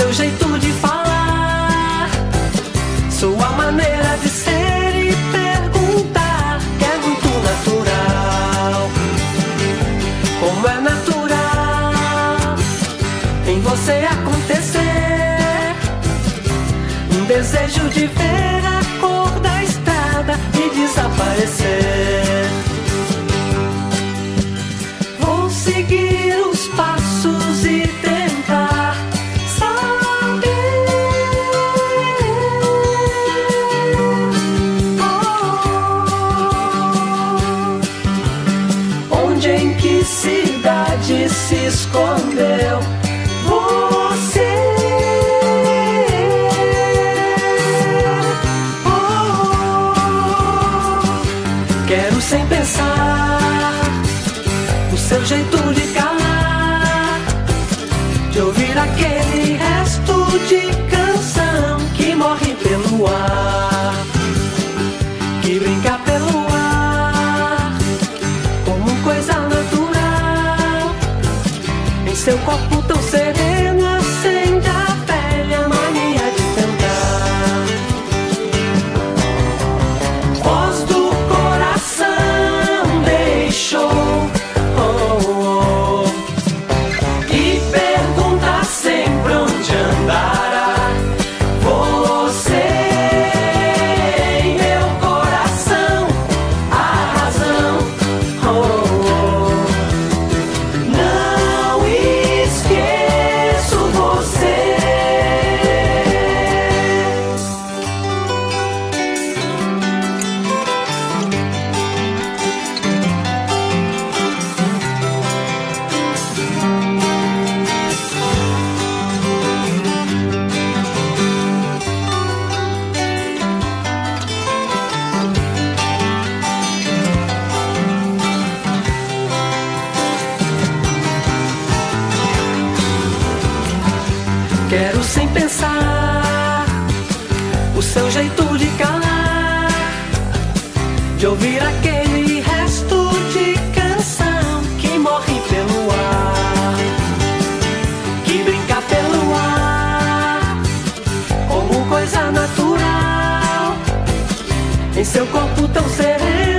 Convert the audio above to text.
seu jeito de falar, sua maneira de ser e perguntar, que é muito natural. Como é natural em você acontecer um desejo de ver a cor da estrada e desaparecer. Vou seguir os passos onde em que cidade se escondeu você. Oh, Quero sem pensar o seu jeito de calar, de ouvir aquele seu corpo tão sereno Quero sem pensar o seu jeito de calar, de ouvir aquele resto de canção que morre pelo ar, que brinca pelo ar, como coisa natural. Em seu corpo tão sereno